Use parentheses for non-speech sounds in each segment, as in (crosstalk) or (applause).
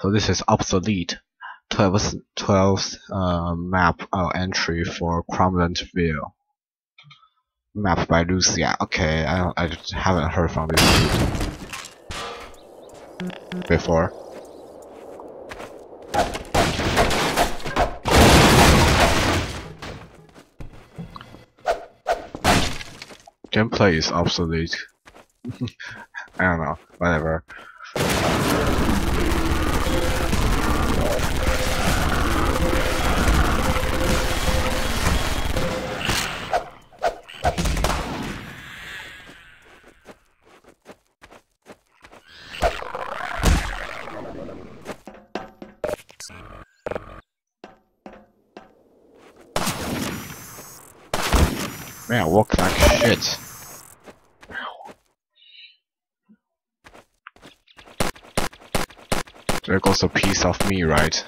So this is obsolete. 12th, 12th uh, map uh, entry for CromulentVille. Map by Lucia. Okay, I, I haven't heard from this dude before. Gameplay is obsolete. (laughs) I don't know, whatever. Man, I walk like shit. There goes a piece of me, right?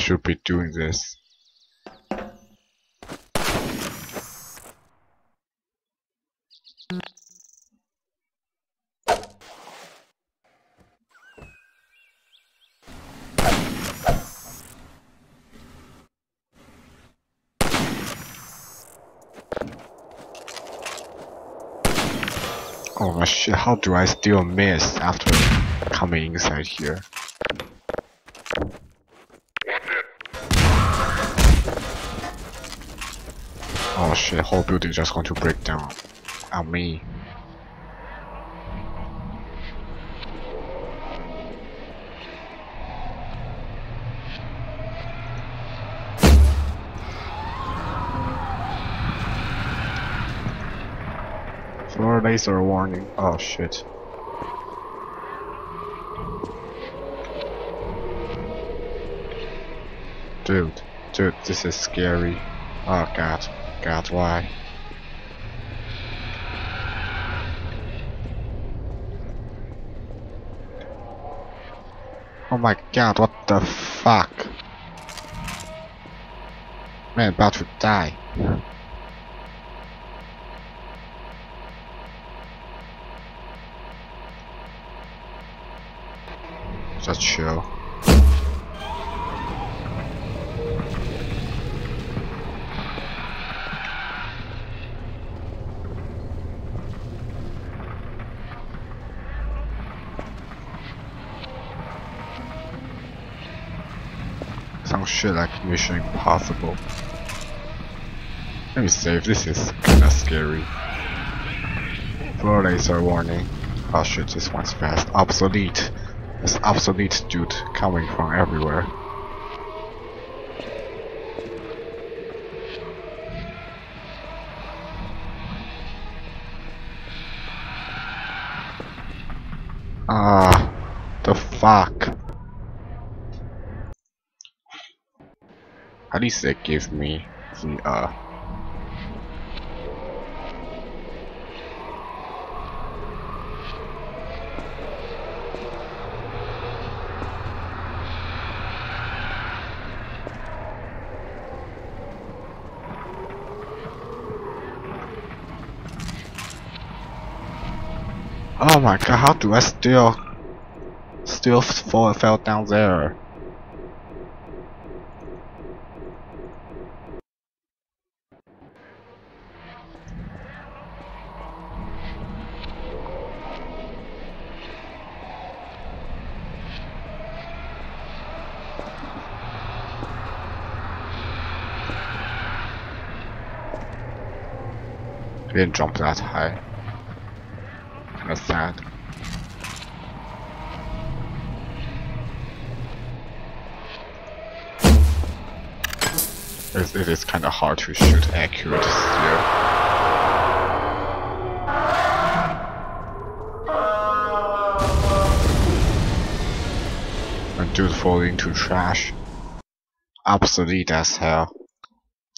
Should be doing this. Oh my shit, how do I still miss after coming inside here? Oh shit, whole building just going to break down on me. Floor laser warning. Oh shit. Dude, dude, this is scary. Oh god, god, why? Oh my god, what the fuck? Man, about to die. Just chill. Some shit like Mission Impossible. Let me save, this is kinda scary. Floor laser warning. Oh shit, this one's fast. Obsolete. This obsolete dude coming from everywhere. Ah, the fuck. At least they give me the uh Oh my god, how do I still still fall fell down there? I didn't jump that high. Kinda sad. It, it is kinda hard to shoot accurate here. And dude fall into trash. Obsolete as hell.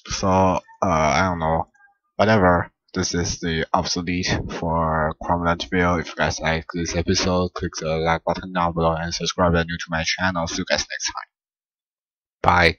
So uh, I don't know, whatever. This is the obsolete for CromulentVille. If you guys like this episode, click the like button down below and subscribe if you're new to my channel. See you guys next time. Bye.